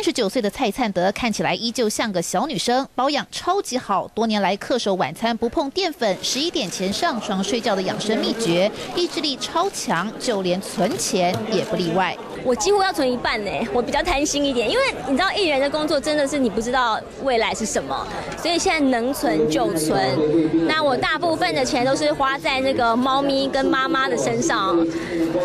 三十九岁的蔡灿德看起来依旧像个小女生，保养超级好，多年来恪守晚餐不碰淀粉，十一点前上床睡觉的养生秘诀，意志力超强，就连存钱也不例外。我几乎要存一半呢，我比较贪心一点，因为你知道艺人的工作真的是你不知道未来是什么，所以现在能存就存。那我大部分的钱都是花在那个猫咪跟妈妈的身上，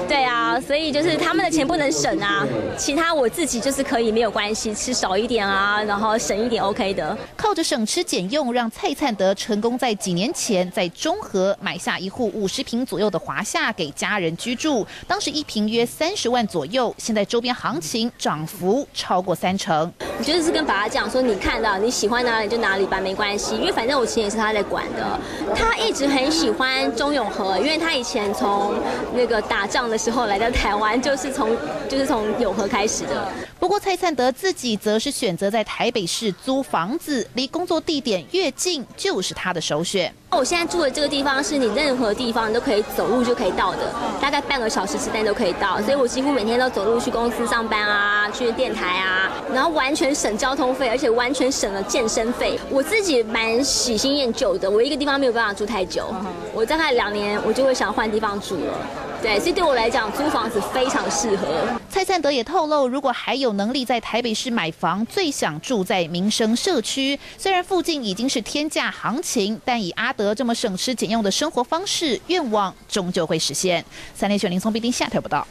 对啊，所以就是他们的钱不能省啊，其他我自己就是可以没有关系，吃少一点啊，然后省一点 OK 的。靠着省吃俭用，让蔡灿德成功在几年前在中和买下一户五十平左右的华夏给家人居住，当时一平约三十万左右。现在周边行情涨幅超过三成，我觉得是跟爸爸讲说，你看到你喜欢哪里就哪里吧，没关系，因为反正我钱也是他在管的。他一直很喜欢钟永和，因为他以前从那个打仗的时候来到台湾，就是从就是从永和开始的。不过蔡灿德自己则是选择在台北市租房子，离工作地点越近就是他的首选。我现在住的这个地方是你任何地方都可以走路就可以到的，大概半个小时之内都可以到，所以我几乎每天都走路去公司上班啊，去电台啊，然后完全省交通费，而且完全省了健身费。我自己蛮喜新厌旧的，我一个地方没有办法住太久，我大概两年我就会想换地方住了。对，所以对我来讲，租房子非常适合。蔡灿德也透露，如果还有能力在台北市买房，最想住在民生社区。虽然附近已经是天价行情，但以阿德这么省吃俭用的生活方式，愿望终究会实现。三立选林松必定下头报道。